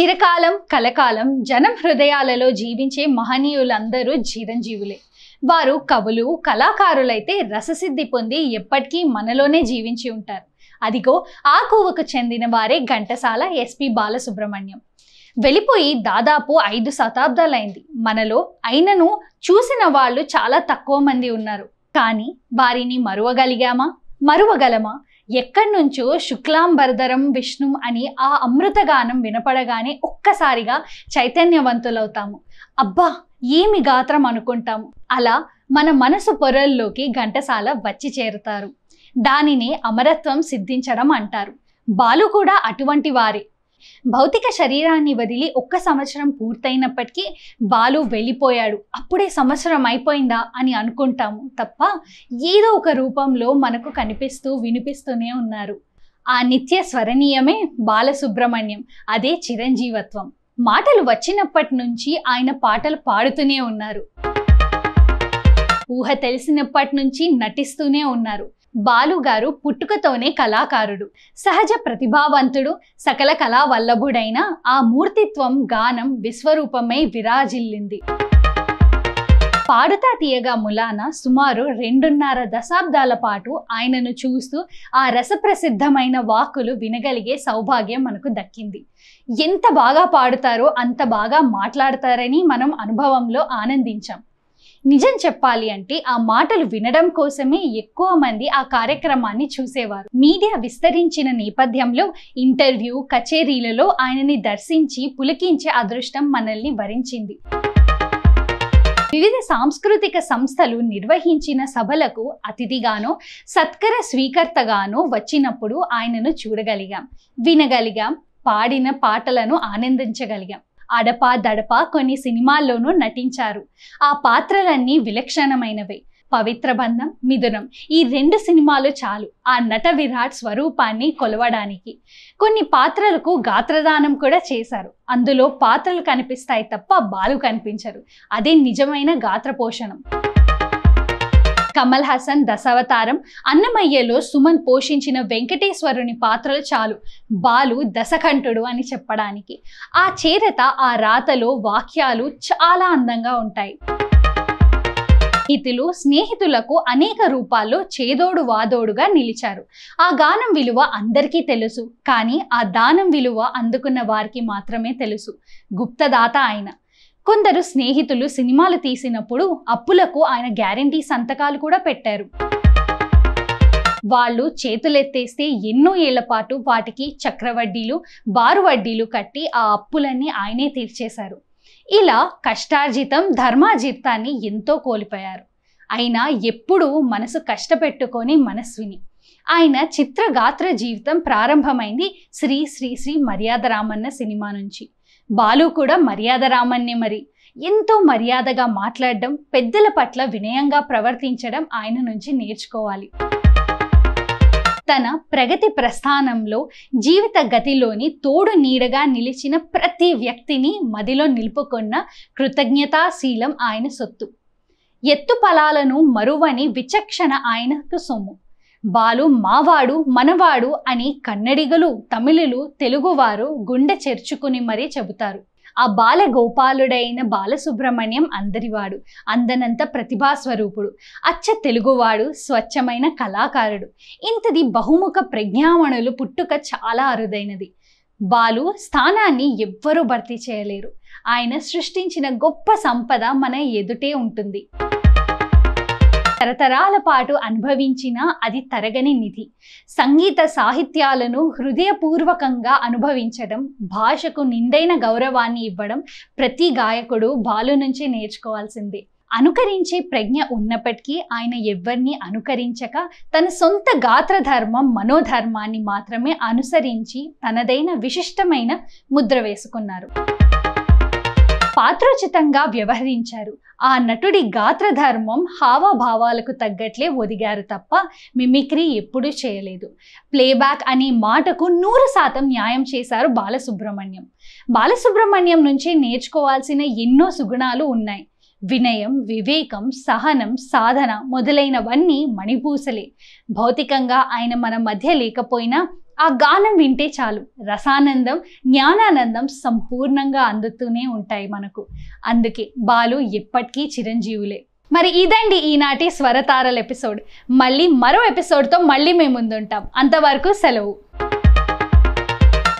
చిరకాలం కలకాలం జనం హృదయాలలో జీవించే మహనీయులందరూ చిరంజీవులే వారు కవులు కళాకారులైతే రససిద్ధి పొంది ఎప్పటికీ మనలోనే జీవించి ఉంటారు. అదిగో ఆ కోవకు చెందిన వారే ఘంటసాల ఎస్పి బాలసుబ్రహ్మణ్యం. వెళ్ళిపోయి దాదాపు ఐదు శతాబ్దాలైంది. మనలో అయినను చూసిన వాళ్ళు చాలా తక్కువ మంది ఉన్నారు. కానీ వారిని మరువగలిగామా? మరువగలమా? ఎక్కడి నుంచో శుక్లాంబరధరం విష్ణుం అని ఆ అమృతగానం వినపడగానే ఒక్కసారిగా చైతన్యవంతులవుతాము. అబ్బా ఏమి గాత్రం అనుకుంటాము అలా మన మనసు పొరల్లోకి ఘంటసాల వచ్చి చేరుతారు. దానినే అమరత్వం సిద్ధించడం అంటారు. బాలు కూడా అటువంటి వారే. భౌతిక శరీరాన్ని వదిలి ఒక్క సంవత్సరం పూర్తయినప్పటికీ బాలు వెళ్ళిపోయాడు. అప్పుడే సంవత్సరం అయిపోయిందా అని అనుకుంటాము తప్ప ఏదో ఒక రూపంలో మనకు కనిపిస్తూ వినిపిస్తూనే ఉన్నారు. ఆ నిత్య స్వరణీయమే బాలసుబ్రహ్మణ్యం అదే చిరంజీవత్వం. మాటలు వచ్చినప్పటి నుంచి ఆయన పాటలు పాడుతూనే ఉన్నారు. ఊహ తెలిసినప్పటి నుంచి నటిస్తూనే ఉన్నారు. బాలు గారు పుట్టుకతోనే కళాకారుడు. సహజ ప్రతిభావంతుడు సకల కళా వల్లభుడైన ఆ మూర్తిత్వం గానం విశ్వరూపమై విరాజిల్లింది. పాడుతా తీయగా ములాన సుమారు రెండున్నర దశాబ్దాల పాటు ఆయనను చూస్తూ ఆ రసప్రసిద్ధమైన వాక్కులు వినగలిగే సౌభాగ్యం మనకు దక్కింది. ఎంత బాగా పాడుతారో అంత బాగా మాట్లాడతారని మనం అనుభవంలో ఆనందించాం. నిజం చెప్పాలి అంటే ఆ మాటలు వినడం కోసమే ఎక్కువ మంది ఆ కార్యక్రమాన్ని చూసేవారు. మీడియా విస్తరించిన నేపథ్యంలో ఇంటర్వ్యూ కచేరీలలో ఆయనని దర్శించి పులికించే అదృష్టం మనల్ని వరించింది. వివిధ సాంస్కృతిక సంస్థలు నిర్వహించిన సభలకు అతిథిగానో సత్కర స్వీకర్తగానో వచ్చినప్పుడు ఆయనను చూడగలిగాం. వినగలిగాం పాడిన పాటలను ఆనందించగలిగాం. అడపా దడప కొన్ని సినిమాల్లోనూ నటించారు. ఆ పాత్రలన్నీ విలక్షణమైనవే. పవిత్ర బంధం మిథునం ఈ రెండు సినిమాలు చాలు ఆ నట విరాట్ స్వరూపాన్ని కొలవడానికి. కొన్ని పాత్రలకు గాత్రదానం కూడా చేశారు. అందులో పాత్రలు కనిపిస్తాయి తప్ప బాలు కనిపించరు. అదే నిజమైన గాత్ర పోషణం కమల్ హాసన్ దశావతారం అన్నమయ్యలో సుమన్ పోషించిన వెంకటేశ్వరుని పాత్రలు చాలు. బాలు దశకంఠుడు అని చెప్పడానికి. ఆ చేరత ఆ రాతలో వాక్యాలు చాలా అందంగా ఉంటాయి. ఇతులు స్నేహితులకు అనేక రూపాల్లో చేదోడు వాదోడుగా నిలిచారు. ఆ గానం విలువ అందరికీ తెలుసు కానీ ఆ దానం విలువ అందుకున్న వారికి మాత్రమే తెలుసు. గుప్తదాత ఆయన. కొందరు స్నేహితులు సినిమాలు తీసినప్పుడు అప్పులకు ఆయన గ్యారంటీ సంతకాలు కూడా పెట్టారు. వాళ్ళు చేతులెత్తేస్తే ఎన్నో ఏళ్ళ పాటు వాటికి చక్రవడ్డీలు బారు వడ్డీలు కట్టి ఆ అప్పులన్నీ ఆయనే తీర్చేశారు. ఇలా కష్టార్జితం ధర్మార్జితాన్ని ఎంతో కోల్పోయారు. అయినా ఎప్పుడూ మనసు కష్టపెట్టుకొని మనస్విని. ఆయన చిత్రగాత్ర జీవితం ప్రారంభమైంది శ్రీ శ్రీ శ్రీ మర్యాద రామన్న సినిమా నుంచి. బాలు కూడా మర్యాద రామన్నే మరి. ఎంతో మర్యాదగా మాట్లాడడం పెద్దల పట్ల వినయంగా ప్రవర్తించడం ఆయన నుంచి నేర్చుకోవాలి. తన ప్రగతి ప్రస్థానంలో జీవిత గతిలోని తోడు నీడగా నిలిచిన ప్రతి వ్యక్తిని మదిలో నిలుపుకున్న కృతజ్ఞతాశీలం ఆయన సొత్తు. ఎత్తు ఫలాలను మరువని విచక్షణ ఆయనకు సొమ్ము. బాలు మావాడు మనవాడు అని కన్నడిగలు తమిళులు తెలుగువారు గుండె చేర్చుకుని మరీ చెబుతారు. ఆ బాల గోపాలుడైన బాలసుబ్రహ్మణ్యం అందరివాడు అందనంత ప్రతిభాస్వరూపుడు అచ్చ తెలుగువాడు స్వచ్ఛమైన కళాకారుడు. ఇంతది బహుముఖ ప్రజ్ఞామణులు పుట్టుక చాలా అరుదైనది. బాలు స్థానాన్ని ఎవ్వరూ భర్తీ చేయలేరు. ఆయన సృష్టించిన గొప్ప సంపద మన ఎదుటే ఉంటుంది. తరతరాల పాటు అనుభవించిన అది తరగని నిధి. సంగీత సాహిత్యాలను హృదయపూర్వకంగా అనుభవించడం భాషకు నిండైన గౌరవాన్ని ఇవ్వడం ప్రతి గాయకుడు బాలు నుంచి నేర్చుకోవాల్సిందే. అనుకరించే ప్రజ్ఞ ఉన్నప్పటికీ ఆయన ఎవరిని అనుకరించక తన సొంత గాత్రధర్మం మనోధర్మాన్ని మాత్రమే అనుసరించి తనదైన విశిష్టమైన ముద్ర వేసుకున్నారు. పాత్రోచితంగా వ్యవహరించారు. ఆ నటుడి గాత్రధర్మం హావభావాలకు తగ్గట్లే ఒదిగారు తప్ప మిమిక్రీ ఎప్పుడూ చేయలేదు. ప్లేబ్యాక్ అనే మాటకు నూరు శాతం న్యాయం చేశారు బాలసుబ్రహ్మణ్యం. బాలసుబ్రహ్మణ్యం నుంచి నేర్చుకోవాల్సిన ఎన్నో సుగుణాలు ఉన్నాయి. వినయం వివేకం సహనం సాధన మొదలైనవన్నీ మణిపూసలే. భౌతికంగా ఆయన మన మధ్య లేకపోయినా ఆ గానం వింటే చాలు. రసానందం జ్ఞానానందం సంపూర్ణంగా అందుతూనే ఉంటాయి మనకు. అందుకే బాలు ఎప్పటికీ చిరంజీవులే. మరి ఇదండి ఈనాటి స్వరతారల ఎపిసోడ్. మళ్ళీ మరో ఎపిసోడ్తో మళ్ళీ మేము ముందుంటాం. అంతవరకు సెలవు.